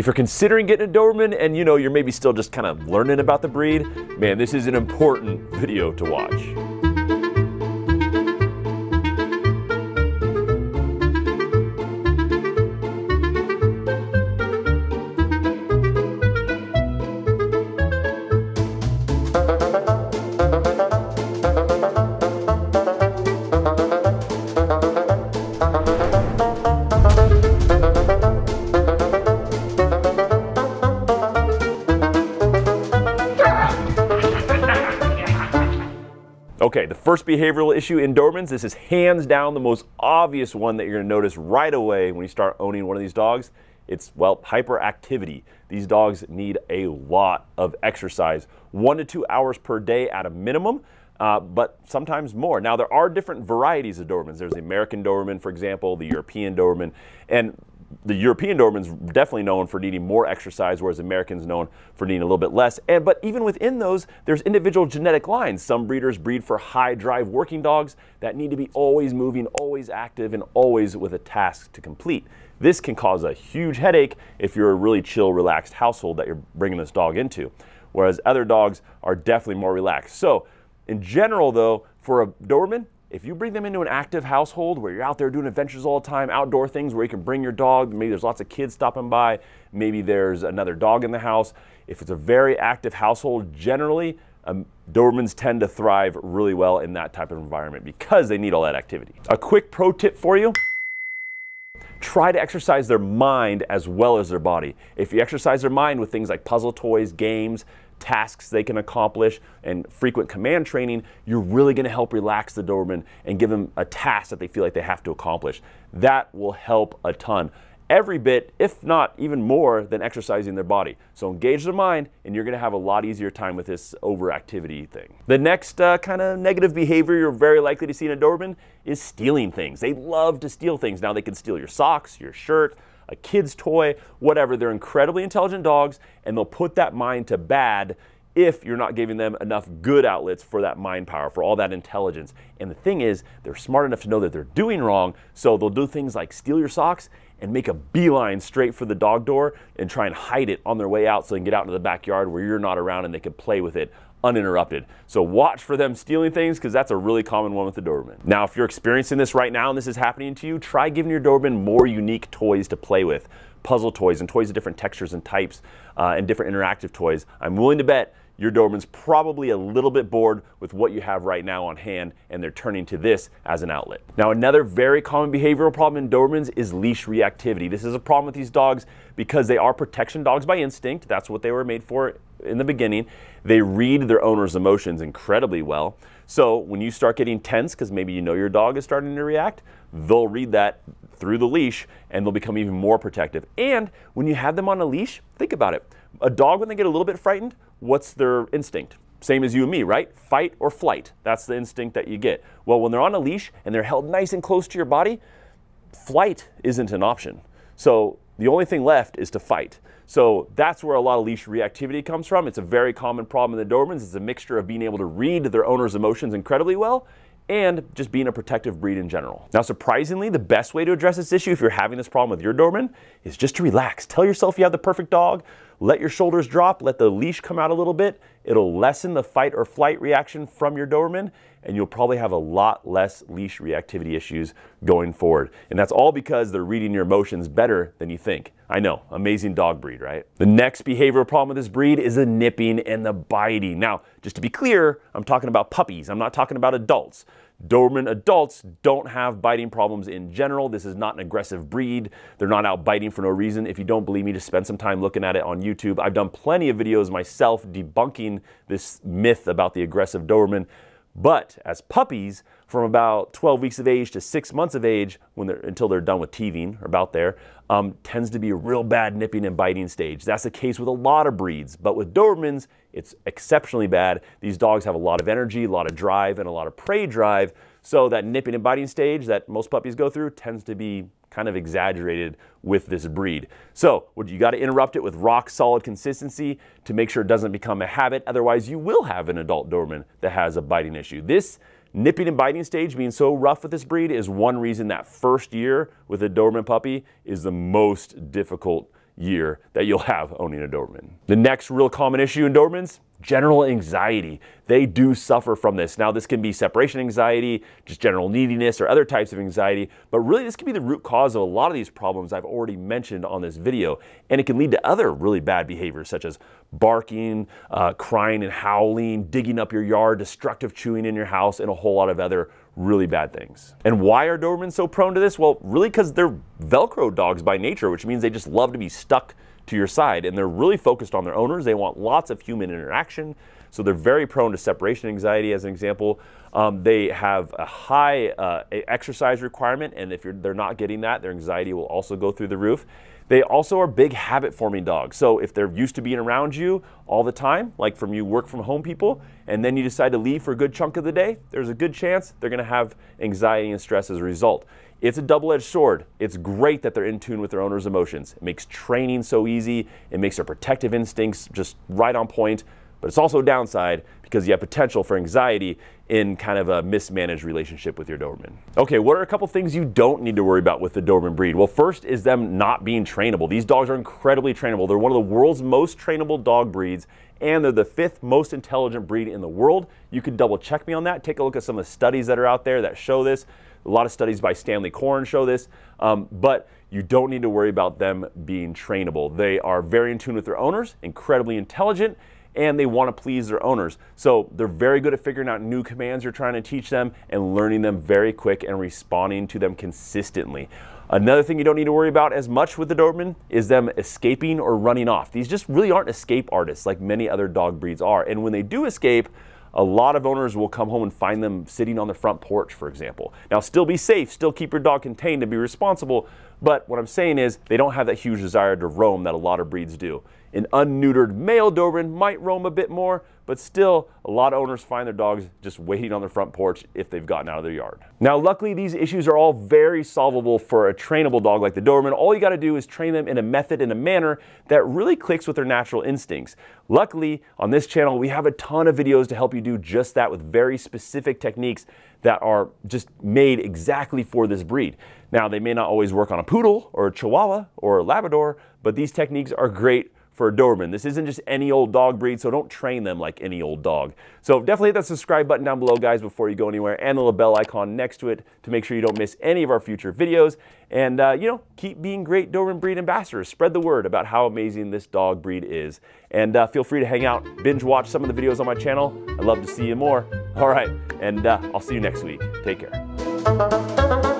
If you're considering getting a Doberman and you know you're maybe still just kind of learning about the breed, man, this is an important video to watch. Okay, the first behavioral issue in Dobermans, this is hands down the most obvious one that you're gonna notice right away when you start owning one of these dogs. It's, well, hyperactivity. These dogs need a lot of exercise, one to two hours per day at a minimum. Uh, but sometimes more. Now, there are different varieties of Dobermans. There's the American Doberman, for example, the European Doberman, and the European Doberman's definitely known for needing more exercise, whereas Americans known for needing a little bit less. And but even within those, there's individual genetic lines. Some breeders breed for high drive working dogs that need to be always moving, always active, and always with a task to complete. This can cause a huge headache if you're a really chill, relaxed household that you're bringing this dog into. Whereas other dogs are definitely more relaxed. So in general, though, for a Doberman, if you bring them into an active household where you're out there doing adventures all the time, outdoor things where you can bring your dog, maybe there's lots of kids stopping by, maybe there's another dog in the house. If it's a very active household, generally, um, Dobermans tend to thrive really well in that type of environment because they need all that activity. A quick pro tip for you try to exercise their mind as well as their body. If you exercise their mind with things like puzzle toys, games, tasks they can accomplish and frequent command training, you're really going to help relax the Doberman and give them a task that they feel like they have to accomplish. That will help a ton. Every bit, if not even more, than exercising their body. So engage their mind, and you're going to have a lot easier time with this overactivity thing. The next uh, kind of negative behavior you're very likely to see in a Doberman is stealing things. They love to steal things. Now they can steal your socks, your shirt, a kid's toy, whatever. They're incredibly intelligent dogs, and they'll put that mind to bad if you're not giving them enough good outlets for that mind power, for all that intelligence. And the thing is, they're smart enough to know that they're doing wrong, so they'll do things like steal your socks and make a beeline straight for the dog door and try and hide it on their way out so they can get out into the backyard where you're not around and they can play with it uninterrupted. So watch for them stealing things because that's a really common one with the Doberman. Now, if you're experiencing this right now and this is happening to you, try giving your Doberman more unique toys to play with. Puzzle toys and toys of different textures and types uh, and different interactive toys. I'm willing to bet your Doberman's probably a little bit bored with what you have right now on hand and they're turning to this as an outlet. Now another very common behavioral problem in Dobermans is leash reactivity. This is a problem with these dogs because they are protection dogs by instinct. That's what they were made for in the beginning. They read their owner's emotions incredibly well. So when you start getting tense because maybe you know your dog is starting to react, they'll read that through the leash and they'll become even more protective. And when you have them on a leash, think about it. A dog, when they get a little bit frightened, what's their instinct? Same as you and me, right? Fight or flight. That's the instinct that you get. Well, when they're on a leash and they're held nice and close to your body, flight isn't an option. So the only thing left is to fight. So that's where a lot of leash reactivity comes from. It's a very common problem in the Dobermans. It's a mixture of being able to read their owner's emotions incredibly well and just being a protective breed in general. Now, surprisingly, the best way to address this issue if you're having this problem with your Doberman is just to relax. Tell yourself you have the perfect dog, let your shoulders drop, let the leash come out a little bit. It'll lessen the fight or flight reaction from your Doberman, and you'll probably have a lot less leash reactivity issues going forward. And that's all because they're reading your emotions better than you think. I know, amazing dog breed, right? The next behavioral problem with this breed is the nipping and the biting. Now, just to be clear, I'm talking about puppies. I'm not talking about adults. Doberman adults don't have biting problems in general. This is not an aggressive breed. They're not out biting for no reason. If you don't believe me, just spend some time looking at it on YouTube. I've done plenty of videos myself debunking this myth about the aggressive Doberman. But as puppies, from about 12 weeks of age to six months of age, when they're, until they're done with teething or about there, um, tends to be a real bad nipping and biting stage. That's the case with a lot of breeds, but with Dobermans, it's exceptionally bad. These dogs have a lot of energy, a lot of drive, and a lot of prey drive, so that nipping and biting stage that most puppies go through tends to be kind of exaggerated with this breed. So you got to interrupt it with rock solid consistency to make sure it doesn't become a habit. Otherwise, you will have an adult Doberman that has a biting issue. This nipping and biting stage being so rough with this breed is one reason that first year with a Doberman puppy is the most difficult year that you'll have owning a Doberman. The next real common issue in Dobermans, general anxiety. They do suffer from this. Now, this can be separation anxiety, just general neediness, or other types of anxiety, but really this can be the root cause of a lot of these problems I've already mentioned on this video, and it can lead to other really bad behaviors such as barking, uh, crying and howling, digging up your yard, destructive chewing in your house, and a whole lot of other really bad things. And why are Dobermans so prone to this? Well, really because they're Velcro dogs by nature, which means they just love to be stuck to your side. And they're really focused on their owners. They want lots of human interaction. So they're very prone to separation anxiety, as an example. Um, they have a high uh, exercise requirement, and if they're not getting that, their anxiety will also go through the roof. They also are big habit forming dogs. So if they're used to being around you all the time, like from you work from home people, and then you decide to leave for a good chunk of the day, there's a good chance they're gonna have anxiety and stress as a result. It's a double-edged sword. It's great that they're in tune with their owner's emotions. It makes training so easy. It makes their protective instincts just right on point. But it's also a downside because you have potential for anxiety in kind of a mismanaged relationship with your Doberman. Okay, what are a couple things you don't need to worry about with the Doberman breed? Well, first is them not being trainable. These dogs are incredibly trainable. They're one of the world's most trainable dog breeds, and they're the fifth most intelligent breed in the world. You can double check me on that. Take a look at some of the studies that are out there that show this. A lot of studies by Stanley Coren show this, um, but you don't need to worry about them being trainable. They are very in tune with their owners, incredibly intelligent, and they want to please their owners. So they're very good at figuring out new commands you're trying to teach them and learning them very quick and responding to them consistently. Another thing you don't need to worry about as much with the Doberman is them escaping or running off. These just really aren't escape artists like many other dog breeds are. And when they do escape, a lot of owners will come home and find them sitting on the front porch, for example. Now, still be safe, still keep your dog contained and be responsible, but what I'm saying is they don't have that huge desire to roam that a lot of breeds do. An unneutered male Doberman might roam a bit more, but still, a lot of owners find their dogs just waiting on their front porch if they've gotten out of their yard. Now, luckily, these issues are all very solvable for a trainable dog like the Doberman. All you gotta do is train them in a method, in a manner that really clicks with their natural instincts. Luckily, on this channel, we have a ton of videos to help you do just that with very specific techniques that are just made exactly for this breed. Now, they may not always work on a poodle or a chihuahua or a Labrador, but these techniques are great for a Doberman. This isn't just any old dog breed, so don't train them like any old dog. So definitely hit that subscribe button down below, guys, before you go anywhere, and the little bell icon next to it to make sure you don't miss any of our future videos. And, uh, you know, keep being great Doberman breed ambassadors. Spread the word about how amazing this dog breed is. And uh, feel free to hang out, binge watch some of the videos on my channel. I'd love to see you more. All right, and uh, I'll see you next week. Take care.